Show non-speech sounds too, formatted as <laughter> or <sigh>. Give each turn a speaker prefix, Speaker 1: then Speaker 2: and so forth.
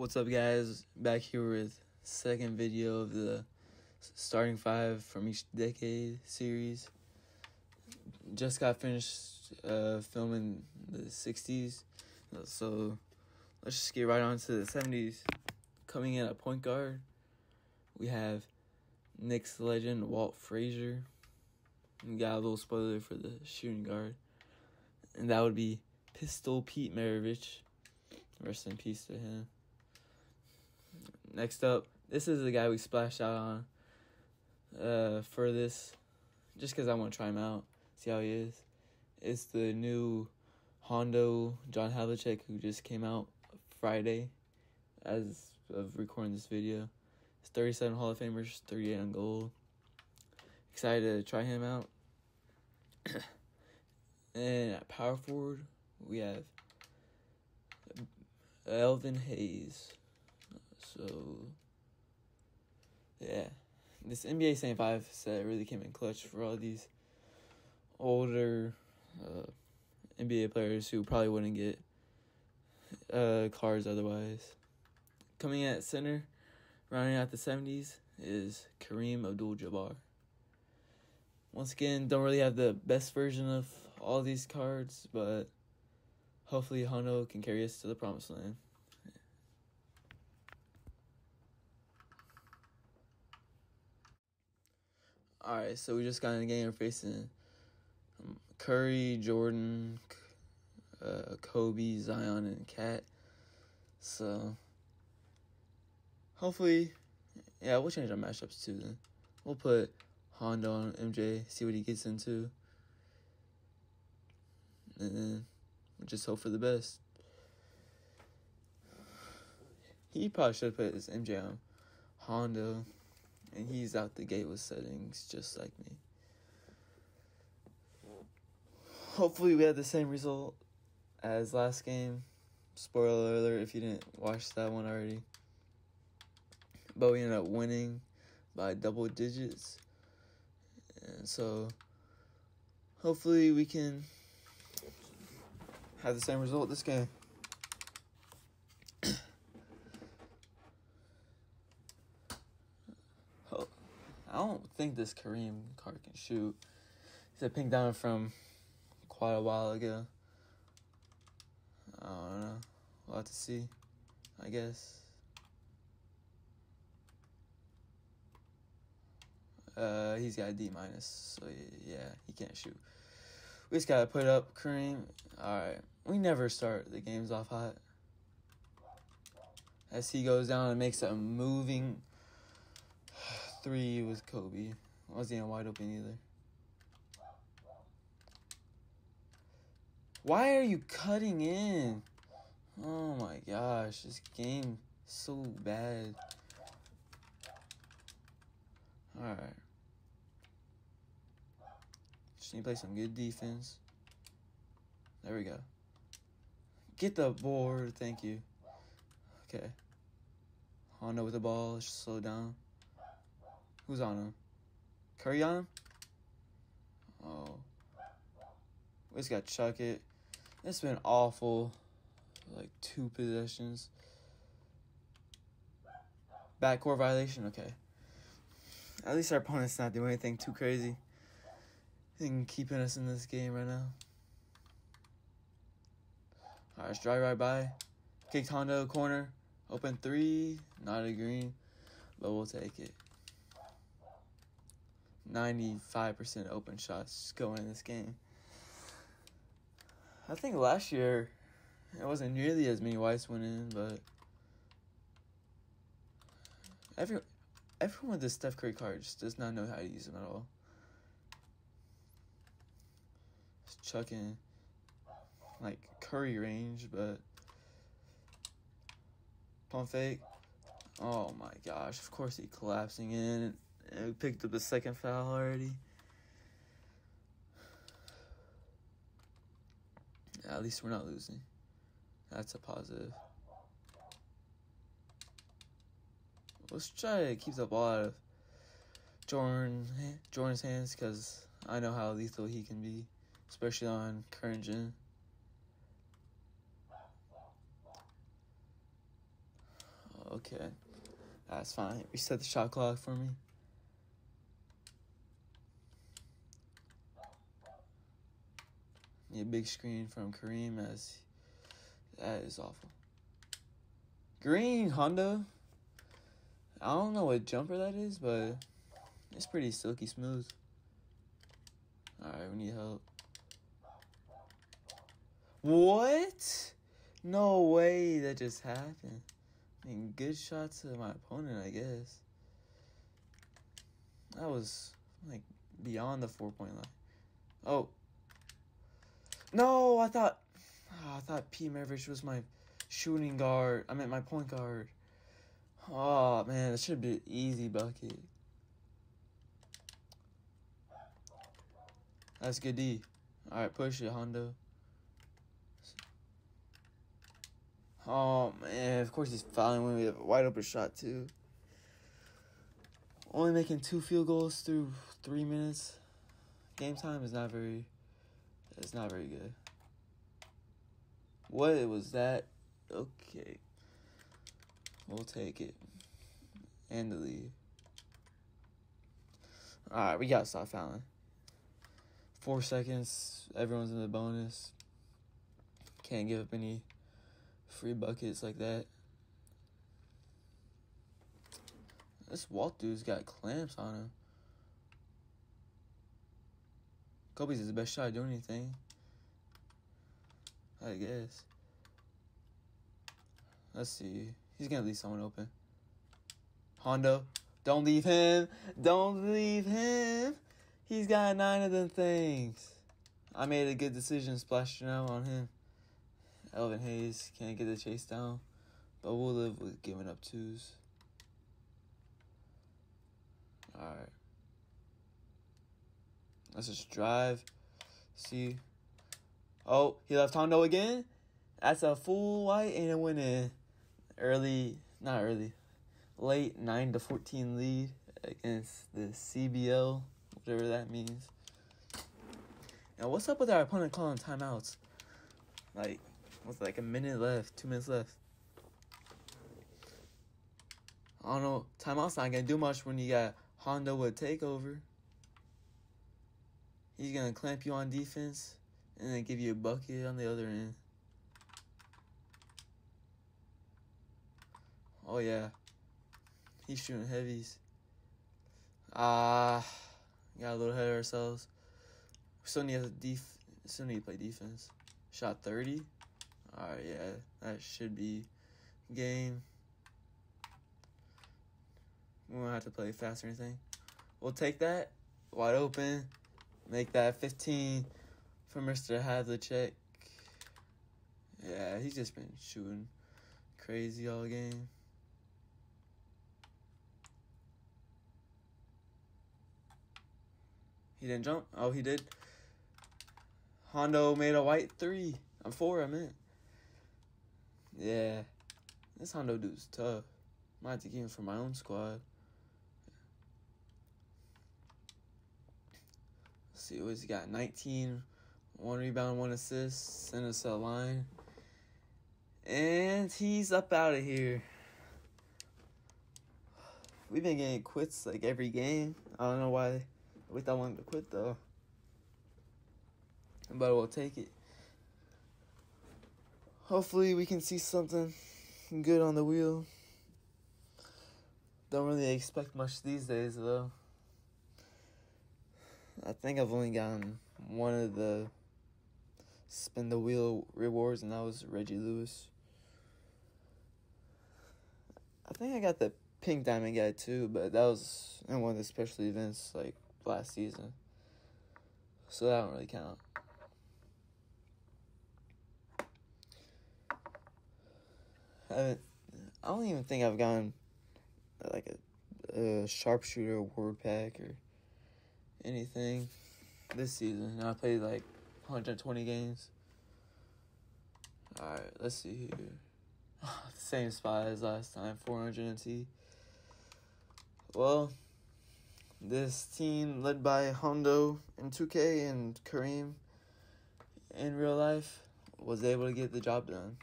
Speaker 1: What's up, guys? Back here with second video of the starting five from each decade series. Just got finished uh, filming the '60s, so let's just get right on to the '70s. Coming in at point guard, we have Knicks legend Walt Frazier. We got a little spoiler for the shooting guard, and that would be Pistol Pete Maravich. Rest in peace to him. Next up, this is the guy we splashed out on uh, for this, just because I want to try him out, see how he is. It's the new Hondo John Havlicek who just came out Friday as of recording this video. It's 37 Hall of Famers, 38 on gold. Excited to try him out. <coughs> and at power forward, we have Elvin Hayes. So, yeah. This NBA 75 set really came in clutch for all these older uh, NBA players who probably wouldn't get uh, cards otherwise. Coming at center, rounding out the 70s, is Kareem Abdul Jabbar. Once again, don't really have the best version of all these cards, but hopefully Hondo can carry us to the promised land. All right, so we just got in the game. Facing um, Curry, Jordan, uh, Kobe, Zion, and Cat. So hopefully, yeah, we'll change our matchups too. Then we'll put Hondo on MJ, see what he gets into, and then we'll just hope for the best. He probably should have put his MJ on Hondo and he's out the gate with settings just like me. Hopefully, we had the same result as last game. Spoiler alert if you didn't watch that one already. But we ended up winning by double digits. And so, hopefully, we can have the same result this game. I don't think this Kareem card can shoot. He's a pink diamond from quite a while ago. I don't know. We'll have to see, I guess. Uh, he's got a D minus, so yeah, he can't shoot. We just gotta put up Kareem. All right, we never start the games off hot. As he goes down and makes a moving three was Kobe. Wasn't wide open either. Why are you cutting in? Oh my gosh, this game is so bad. Alright. Just need to play some good defense. There we go. Get the board, thank you. Okay. Hondo with the ball, slow down. Who's on him? Curry on him? Oh. We just got chuck it. It's been awful. Like two possessions. Backcourt violation? Okay. At least our opponent's not doing anything too crazy. Thing keeping us in this game right now. Alright, let's drive right by. Kicked Hondo corner. Open three. Not a green. But we'll take it. 95% open shots going in this game. I think last year it wasn't nearly as many whites went in, but every everyone with the Steph Curry card just does not know how to use them at all. Just chucking like Curry range, but pump fake. Oh my gosh! Of course he collapsing in. And we picked up the second foul already. At least we're not losing. That's a positive. Let's try to keep the ball out of Jordan, Jordan's hands because I know how lethal he can be, especially on current gen. Okay. That's fine. Reset the shot clock for me. Yeah, big screen from Kareem as that is awful. Green Hondo. I don't know what jumper that is, but it's pretty silky smooth. Alright, we need help. What? No way that just happened. I mean, good shot to my opponent, I guess. That was like beyond the four point line. Oh. No, I thought oh, I thought P Maravich was my shooting guard. I meant my point guard. Oh man, that should be easy bucket. That's good D. Alright, push it, Hondo. Oh man, of course he's fouling when we have a wide open shot too. Only making two field goals through three minutes. Game time is not very it's not very good. What was that? Okay. We'll take it. And the lead. Alright, we gotta stop fouling. Four seconds, everyone's in the bonus. Can't give up any free buckets like that. This Walt dude's got clamps on him. Kobe's his best shot at doing anything. I guess. Let's see. He's gonna leave someone open. Hondo, don't leave him. Don't leave him. He's got nine of them things. I made a good decision splashing out on him. Elvin Hayes can't get the chase down, but we'll live with giving up twos. Alright. Let's just drive. See. Oh, he left Hondo again? That's a full white and it went in. Early, not early, late 9 to 14 lead against the CBL whatever that means. Now, what's up with our opponent calling timeouts? Like, what's like a minute left, two minutes left. I don't know. Timeout's not gonna do much when you got Hondo with takeover. He's gonna clamp you on defense and then give you a bucket on the other end. Oh yeah. He's shooting heavies. Ah. Uh, got a little ahead of ourselves. We still need to def- still need to play defense. Shot thirty. All right, yeah, that should be game. We won't have to play fast or anything. We'll take that wide open. Make that fifteen for Mister Havlicek. Yeah, he's just been shooting crazy all game. He didn't jump. Oh, he did. Hondo made a white three. I'm four, I meant. Yeah. This Hondo dude's tough. Might have to get him from my own squad. Let's see what he got. 19, one rebound, one assist, us a line. And he's up out of here. We've been getting quits like every game. I don't know why we thought wanted to quit though. But we'll take it. Hopefully we can see something good on the wheel. Don't really expect much these days though. I think I've only gotten one of the spin the wheel rewards and that was Reggie Lewis. I think I got the pink diamond guy too, but that was in one of the special events like last season. So that don't really count. I, I don't even think I've gotten like a, a sharpshooter award pack or anything this season. And I played like 120 games. Alright, let's see here. <laughs> Same spot as last time, 400 MT. Well, this team, led by Hondo in 2K and Kareem in real life, was able to get the job done.